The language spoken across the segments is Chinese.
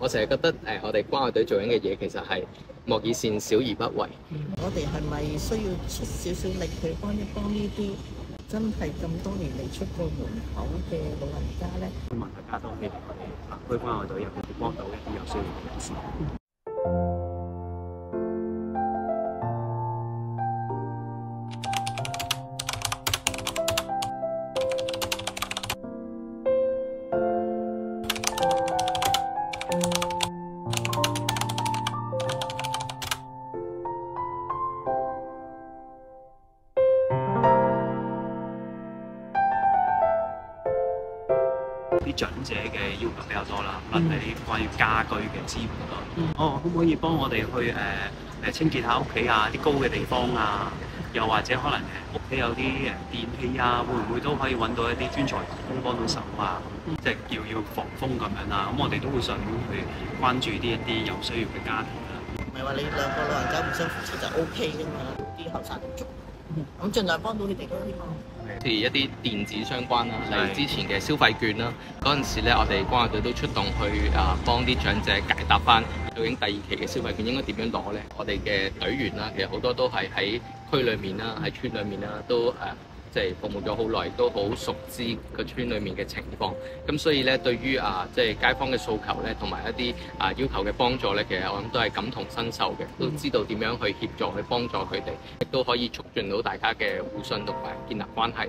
我成日覺得誒、呃，我哋關愛隊做緊嘅嘢其實係莫以善小而不為。我哋係咪需要出少少力去幫一幫呢啲真係咁多年未出過門口嘅老人家咧？希望大家都希望我哋南區關愛隊入邊幫到一啲有需要嘅人士。啲長者嘅要求比較多啦，可能係關於家居嘅支援咯。哦，可唔可以幫我哋去誒誒、呃、清潔下屋企啊？啲高嘅地方啊，又或者可能誒屋企有啲誒電器啊，會唔會都可以揾到一啲專才工幫到手啊？即係要要防風咁樣啦。咁我哋都會上門去關注啲一啲有需要嘅家庭啦。唔係話你兩個老人家互相扶持就 O K 噶嘛，啲後生唔做，咁盡量幫到佢哋咯，希望。譬如一啲電子相關啦，例如之前嘅消費券啦，嗰陣時咧，我哋關愛隊都出動去啊幫啲長者解答翻，究竟第二期嘅消費券應該點樣攞咧？我哋嘅隊員啦，其實好多都係喺區裏面啦，喺村裏面啦，都誒即係服務咗好耐，都好熟知個村裏面嘅情況。咁所以咧，對於啊即係街坊嘅訴求咧，同埋一啲啊要求嘅幫助咧，其實我諗都係感同身受嘅，都知道點樣去協助去幫助佢哋，亦都可以促進到大家嘅互信同埋建立關係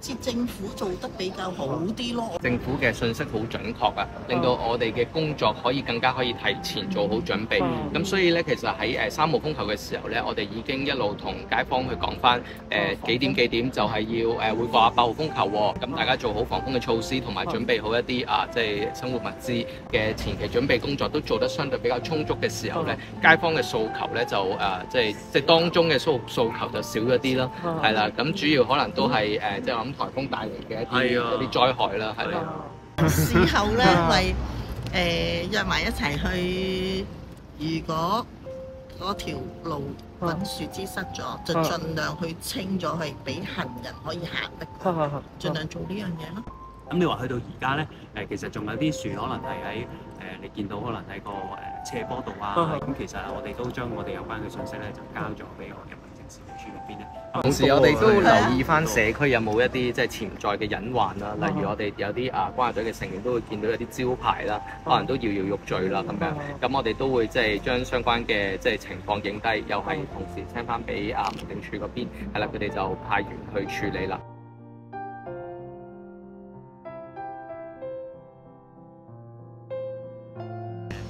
似政府做得比較好啲咯。政府嘅信息好準確啊，令到我哋嘅工作可以更加可以提前做好準備。咁所以咧，其實喺誒三號風球嘅時候咧，我哋已經一路同街坊去講翻誒幾點幾點就係要誒會掛八號風球喎。咁大家做好防風嘅措施，同埋準備好一啲啊，即係生活物資嘅前期準備工作都做得相對比較充足嘅時候咧，街坊嘅訴求咧就誒即係即係當中嘅訴訴求就少咗啲啦，係啦。咁主要可能都係誒即係我諗颱風帶嚟嘅一啲一啲災害啦，係。啦。事後咧，咪誒約埋一齊去，如果嗰條路揾樹枝塞咗，就盡量去清咗，去俾行人可以行得。過，盡量做呢樣嘢咯。咁你話去到而家咧，誒其實仲有啲樹可能係喺誒你見到可能喺個誒斜坡度啊，咁其實我哋都將我哋有關嘅信息咧就交咗俾我嘅民政事務處嗰邊咧。同時我哋都留意翻社區有冇一啲即係潛在嘅隱患啦，例如我哋有啲啊關愛隊嘅成員都會見到有啲招牌啦，可能都搖搖欲墜啦咁樣，咁我哋都會即係將相關嘅即係情況影低，又係同時 send 翻俾啊民政處嗰邊，係啦，佢哋就派員去處理啦。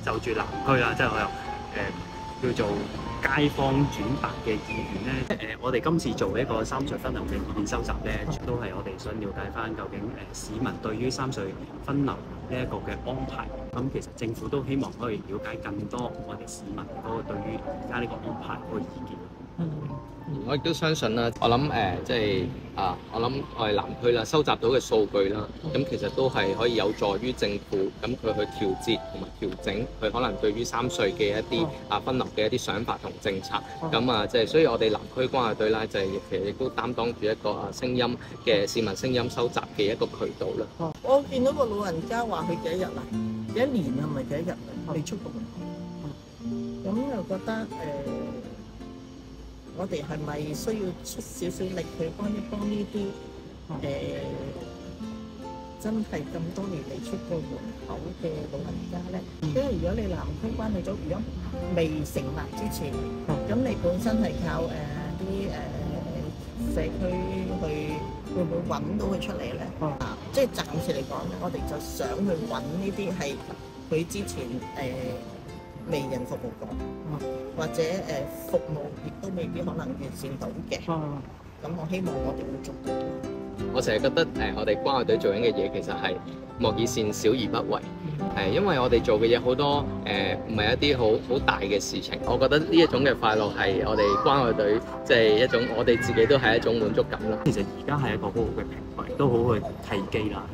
就住南區啦，即係我又誒、呃、叫做街坊轉達嘅意願咧。誒、我哋今次做一個三水分流嘅意見收集咧，都係我哋想了解翻究竟誒、市民對於三水分流呢一個嘅安排。咁其實政府都希望可以了解更多我哋市民嗰個對於而家呢個安排嗰個意見。我亦都相信啦，我諗誒、呃即係啊，我諗我哋南區啦，收集到嘅數據啦，咁其實都係可以有助於政府咁佢去調節同埋調整佢可能對於三歲嘅一啲啊分流嘅一啲想法同政策。咁啊，即係所以我哋南區關愛隊啦，就係其實亦都擔當住一個啊聲音嘅市民聲音收集嘅一個渠道啦。我見到個老人家話佢幾多日啊？幾多年啊？唔係幾多日啊？未出過門口。咁又覺得誒、我哋係咪需要出少少力去幫一幫呢啲誒真係咁多年未出過門口嘅老人家咧？因為如果你南區關愛組如果未成立之前，咁你本身係靠誒啲誒社區去會唔會揾到佢出嚟咧？啊，即係暫時嚟講咧，我哋就想去揾呢啲係佢之前誒、未人服務過，或者誒、服務亦都未必可能完善到嘅。咁我希望我哋會做到。我成日覺得誒、我哋關愛隊做緊嘅嘢其實係莫以善小而不為，係因為我哋做嘅嘢好多誒，唔、係一啲好好大嘅事情。我覺得呢一種嘅快樂係我哋關愛隊即係一種我哋自己都係一種滿足感啦。其實而家係一個好好嘅平台，都好好嘅契機啦。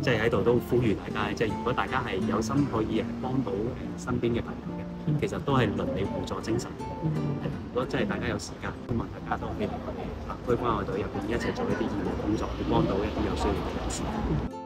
即係喺度都呼籲大家，即係如果大家係有心可以誒幫到誒身邊嘅朋友嘅，其實都係鄰里互助精神。如果真係大家有時間，希望大家都希望我哋南區關愛隊入邊一齊做一啲義務工作，去幫到一啲有需要嘅人士。